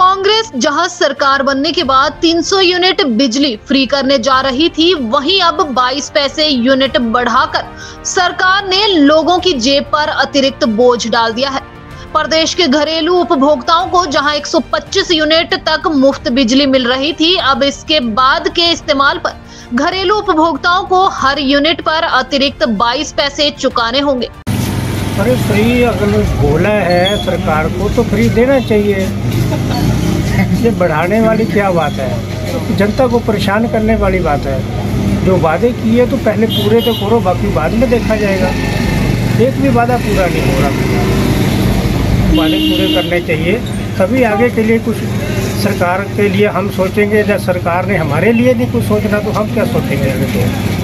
कांग्रेस, जहाँ सरकार बनने के बाद 300 यूनिट बिजली फ्री करने जा रही थी, वहीं अब 22 पैसे यूनिट बढ़ाकर सरकार ने लोगों की जेब पर अतिरिक्त बोझ डाल दिया है। प्रदेश के घरेलू उपभोक्ताओं को, जहाँ 125 यूनिट तक मुफ़्त बिजली मिल रही थी, अब इसके बाद के इस्तेमाल पर घरेलू उपभोक्ताओं को हर यूनिट पर अतिरिक्त 22 पैसे चुकाने होंगे। अरे सही, अगर बोला है सरकार को तो फ्री देना चाहिए। ये बढ़ाने वाली क्या बात है? जनता को परेशान करने वाली बात है। जो वादे किए तो पहले पूरे तो करो, बाकी बाद में देखा जाएगा। एक भी वादा पूरा नहीं हो रहा। वादे पूरे करने चाहिए। तभी आगे के लिए कुछ सरकार के लिए हम सोचेंगे, या सरकार ने हमारे लिए नहीं कुछ सोचना तो हम क्या सोचेंगे आगे?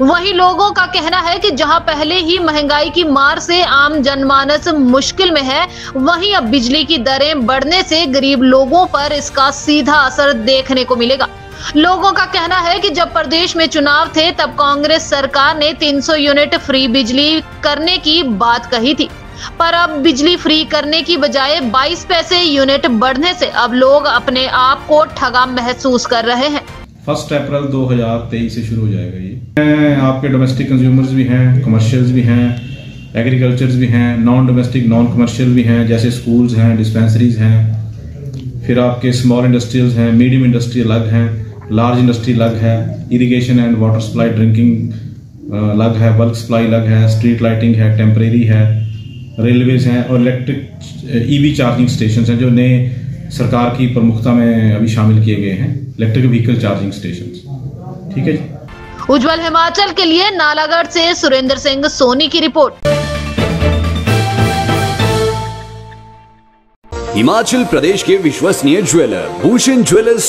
वहीं लोगों का कहना है कि जहाँ पहले ही महँगाई की मार से आम जनमानस मुश्किल में है, वहीं अब बिजली की दरें बढ़ने से गरीब लोगों पर इसका सीधा असर देखने को मिलेगा। लोगों का कहना है कि जब प्रदेश में चुनाव थे, तब कांग्रेस सरकार ने 300 यूनिट फ्री बिजली करने की बात कही थी। पर अब बिजली फ्री करने की बजाय 22 पैसे यूनिट बढ़ने से अब लोग अपने आप को ठगा महसूस कर रहे हैं। फ़र्स्ट अप्रैल 2023 से शुरू हो जाएगा ये। आपके डोमेस्टिक कंज्यूमर्स भी हैं कमर्शियल्स भी हैं एग्रीकल्चर्स भी हैं नॉन डोमेस्टिक नॉन कमर्शियल भी हैं, जैसे स्कूल्स हैं डिस्पेंसरीज हैं, फिर आपके स्मॉल इंडस्ट्रियल्स हैं मीडियम इंडस्ट्री अलग हैं लार्ज इंडस्ट्री अलग है irrigation and water supply drinking अलग है बल्क सप्लाई अलग है स्ट्रीट लाइटिंग है टेम्परेरी है रेलवेज हैं, और इलेक्ट्रिक ईवी चार्जिंग स्टेशन हैं, जो नए सरकार की प्रमुखता में अभी शामिल किए गए हैं इलेक्ट्रिक व्हीकल चार्जिंग स्टेशन ठीक है जी? उज्जवल हिमाचल के लिए नालागढ़ से सुरेंद्र सिंह सोनी की रिपोर्ट। हिमाचल प्रदेश के विश्वसनीय ज्वेलर भूषण ज्वेलर्स